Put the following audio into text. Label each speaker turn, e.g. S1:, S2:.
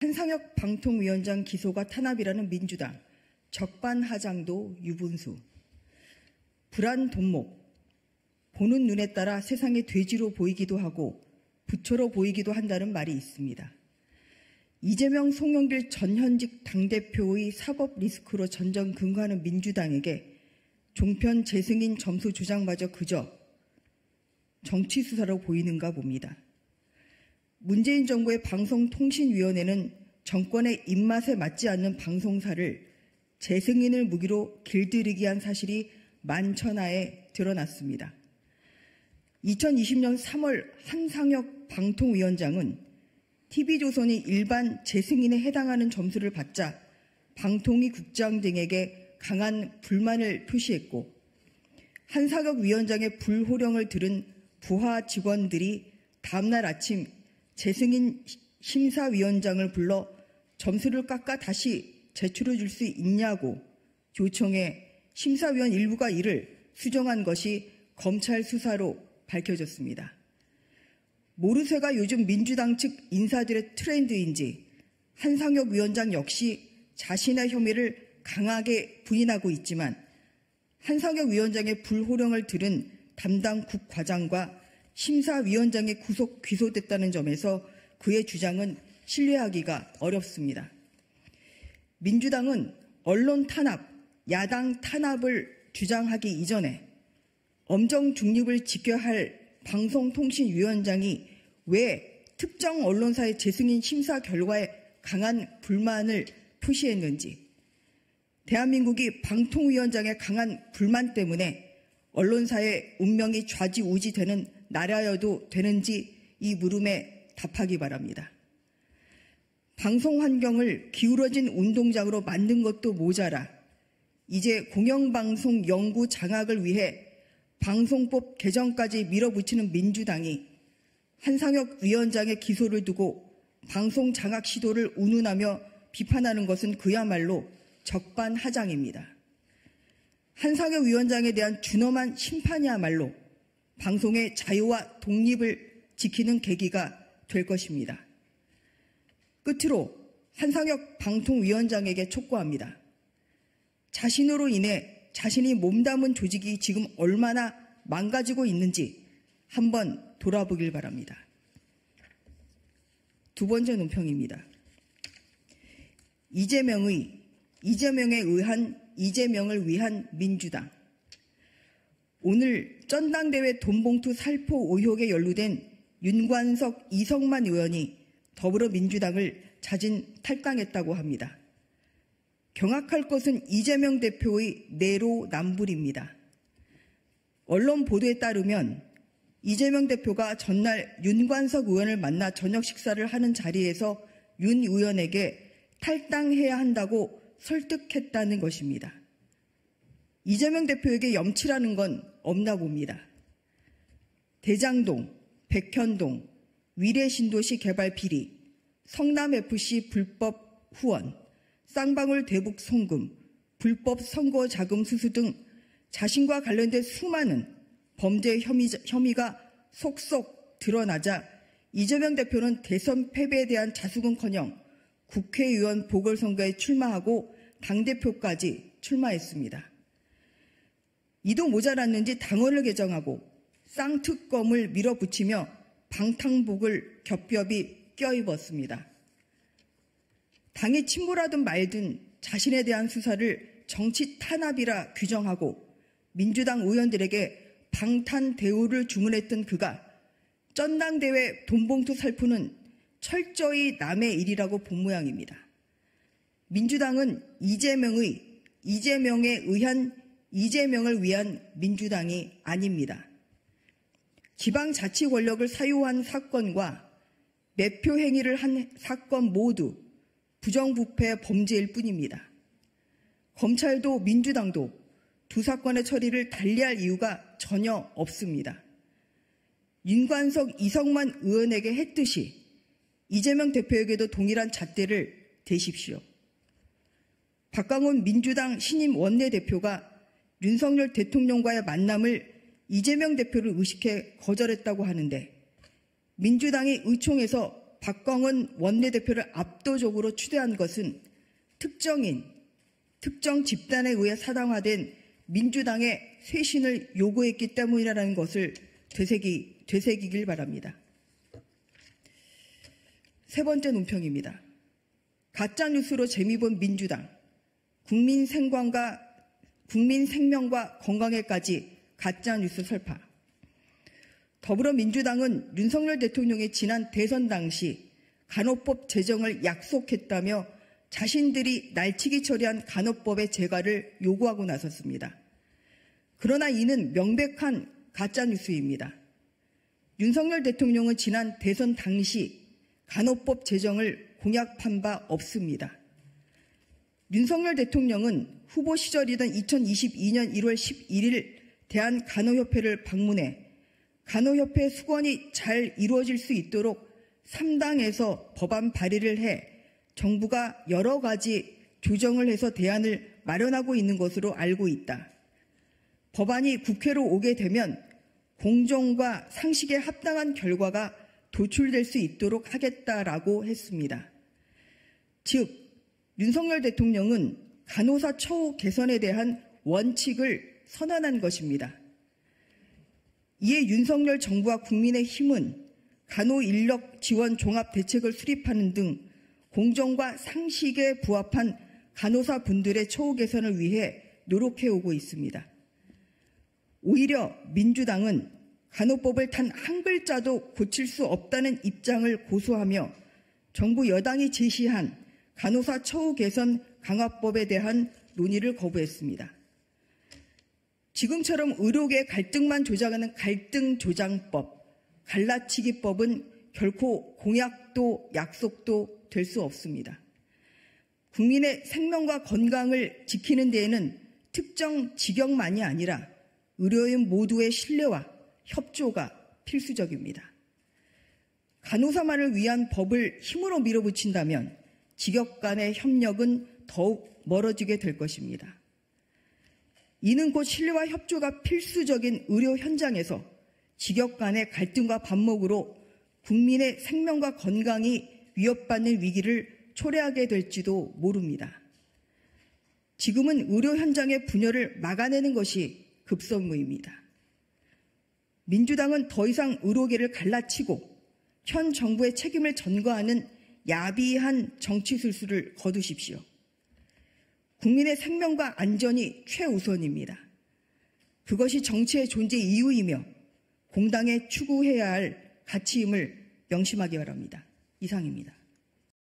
S1: 한상혁 방통위원장 기소가 탄압이라는 민주당, 적반하장도 유분수, 불안 돈목, 보는 눈에 따라 세상의 돼지로 보이기도 하고 부처로 보이기도 한다는 말이 있습니다. 이재명 송영길 전현직 당대표의 사법 리스크로 전전긍긍하는 민주당에게 종편 재승인 점수 조작마저 그저 정치 수사로 보이는가 봅니다. 문재인 정부의 방송통신위원회는 정권의 입맛에 맞지 않는 방송사를 재승인을 무기로 길들이기 한 사실이 만천하에 드러났습니다. 2020년 3월 한상혁 방통위원장은 TV조선이 일반 재승인에 해당하는 점수를 받자 방통위 국장 등에게 강한 불만을 표시했고 한상혁 위원장의 불호령을 들은 부하 직원들이 다음날 아침 재승인 심사위원장을 불러 점수를 깎아 다시 제출해 줄 수 있냐고 요청해 심사위원 일부가 이를 수정한 것이 검찰 수사로 밝혀졌습니다. 모르쇠가 요즘 민주당 측 인사들의 트렌드인지 한상혁 위원장 역시 자신의 혐의를 강하게 부인하고 있지만 한상혁 위원장의 불호령을 들은 담당 국과장과 심사위원장의 구속 귀소됐다는 점에서 그의 주장은 신뢰하기가 어렵습니다. 민주당은 언론 탄압, 야당 탄압을 주장하기 이전에 엄정 중립을 지켜야 할 방송통신위원장이 왜 특정 언론사의 재승인 심사 결과에 강한 불만을 표시했는지, 대한민국이 방통위원장의 강한 불만 때문에 언론사의 운명이 좌지우지되는 나라여도 되는지 이 물음에 답하기 바랍니다. 방송 환경을 기울어진 운동장으로 만든 것도 모자라 이제 공영방송 연구 장악을 위해 방송법 개정까지 밀어붙이는 민주당이 한상혁 위원장의 기소를 두고 방송 장악 시도를 운운하며 비판하는 것은 그야말로 적반하장입니다. 한상혁 위원장에 대한 준엄한 심판이야말로 방송의 자유와 독립을 지키는 계기가 될 것입니다. 끝으로 한상혁 방통위원장에게 촉구합니다. 자신으로 인해 자신이 몸담은 조직이 지금 얼마나 망가지고 있는지 한번 돌아보길 바랍니다. 두 번째 논평입니다. 이재명의 이재명에 의한 이재명을 위한 민주당. 오늘 전당대회 돈봉투 살포 의혹에 연루된 윤관석, 이성만 의원이 더불어민주당을 자진 탈당했다고 합니다. 경악할 것은 이재명 대표의 내로남불입니다. 언론 보도에 따르면 이재명 대표가 전날 윤관석 의원을 만나 저녁 식사를 하는 자리에서 윤 의원에게 탈당해야 한다고 설득했다는 것입니다. 이재명 대표에게 염치라는 건 없나 봅니다. 대장동, 백현동, 위례신도시 개발 비리, 성남FC 불법 후원, 쌍방울 대북 송금, 불법 선거 자금 수수 등 자신과 관련된 수많은 범죄 혐의, 혐의가 속속 드러나자 이재명 대표는 대선 패배에 대한 자숙은커녕 국회의원 보궐선거에 출마하고 당대표까지 출마했습니다. 이도 모자랐는지 당원을 개정하고 쌍특검을 밀어붙이며 방탕복을 겹겹이 껴입었습니다. 당이 침몰하든 말든 자신에 대한 수사를 정치 탄압이라 규정하고 민주당 의원들에게 방탄 대우를 주문했던 그가 전당대회 돈봉투 살포는 철저히 남의 일이라고 본 모양입니다. 민주당은 이재명의 이재명에 의한 이재명을 위한 민주당이 아닙니다. 지방자치 권력을 사유한 사건과 매표 행위를 한 사건 모두 부정부패 범죄일 뿐입니다. 검찰도 민주당도 두 사건의 처리를 달리할 이유가 전혀 없습니다. 윤관석, 이성만 의원에게 했듯이 이재명 대표에게도 동일한 잣대를 대십시오. 박광훈 민주당 신임 원내대표가 윤석열 대통령과의 만남을 이재명 대표를 의식해 거절했다고 하는데 민주당이 의총에서 박광은 원내대표를 압도적으로 추대한 것은 특정인, 특정 집단에 의해 사당화된 민주당의 쇄신을 요구했기 때문이라는 것을 되새기, 되새기길 바랍니다. 세 번째 논평입니다. 가짜뉴스로 재미본 민주당, 국민 생관과 국민 생명과 건강에까지 가짜뉴스 설파. 더불어민주당은 윤석열 대통령의 지난 대선 당시 간호법 제정을 약속했다며 자신들이 날치기 처리한 간호법의 제가를 요구하고 나섰습니다. 그러나 이는 명백한 가짜뉴스입니다. 윤석열 대통령은 지난 대선 당시 간호법 제정을 공약한 바 없습니다. 윤석열 대통령은 후보 시절이던 2022년 1월 11일 대한간호협회를 방문해 간호협회 수건이 잘 이루어질 수 있도록 3당에서 법안 발의를 해 정부가 여러 가지 조정을 해서 대안을 마련하고 있는 것으로 알고 있다. 법안이 국회로 오게 되면 공정과 상식에 합당한 결과가 도출될 수 있도록 하겠다라고 했습니다. 즉, 윤석열 대통령은 간호사 처우 개선에 대한 원칙을 선언한 것입니다. 이에 윤석열 정부와 국민의 힘은 간호 인력 지원 종합 대책을 수립하는 등 공정과 상식에 부합한 간호사 분들의 처우 개선을 위해 노력해 오고 있습니다. 오히려 민주당은 간호법을 단 한 글자도 고칠 수 없다는 입장을 고수하며 정부 여당이 제시한 간호사 처우 개선 강화법에 대한 논의를 거부했습니다. 지금처럼 의료계 갈등만 조장하는 갈등 조장법, 갈라치기법은 결코 공약도 약속도 될 수 없습니다. 국민의 생명과 건강을 지키는 데에는 특정 직역만이 아니라 의료인 모두의 신뢰와 협조가 필수적입니다. 간호사만을 위한 법을 힘으로 밀어붙인다면 직역 간의 협력은 더욱 멀어지게 될 것입니다. 이는 곧 신뢰와 협조가 필수적인 의료 현장에서 직역 간의 갈등과 반목으로 국민의 생명과 건강이 위협받는 위기를 초래하게 될지도 모릅니다. 지금은 의료 현장의 분열을 막아내는 것이 급선무입니다. 민주당은 더 이상 의료계를 갈라치고 현 정부의 책임을 전가하는 야비한 정치 술수를 거두십시오. 국민의 생명과 안전이 최우선입니다. 그것이 정치의 존재 이유이며 공당에 추구해야 할 가치임을 명심하기 바랍니다. 이상입니다.